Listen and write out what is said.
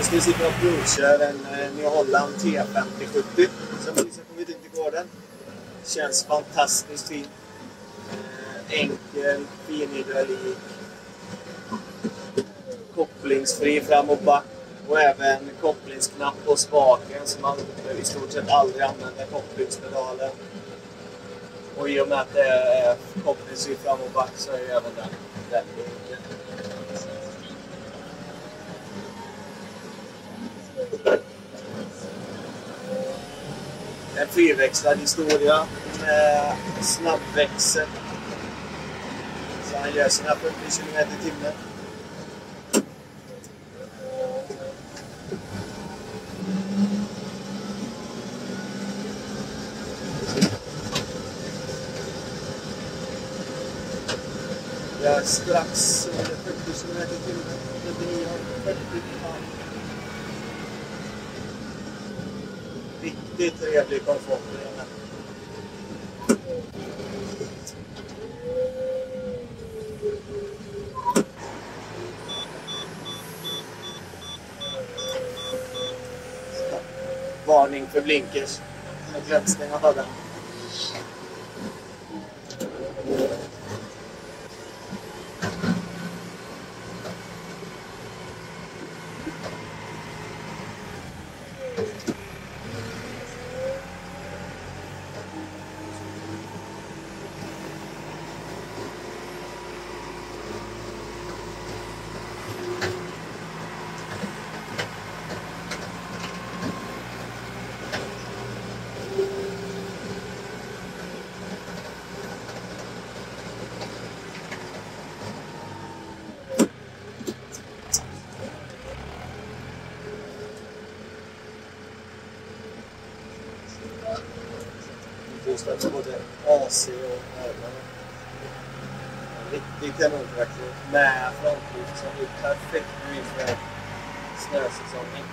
ska vi sitta och provköra en eh, New Holland T5070 som precis har kommit ut i gården. Känns fantastiskt fin. Eh, enkel, fin hydraulik. Kopplingsfri fram och back. Och även kopplingsknapp på spaken så man eh, i stort sett aldrig använder kopplingspedalen. Och i och med att det är kopplingsfri fram och back så är ju även den väldigt enkel. En fyrväxlad historia med snabbväxel. Så han gör sina 40 km i timmen. Jag är strax under 40 km i timmen. 39, 40, ja. Riktigt trevlig komfort i den här. Varning för blinkers. Med glänsning av den. Bostäder med både AC och ögon. Riktig kanontraktor med frontlyft som är perfekt nu inför snösäsongen.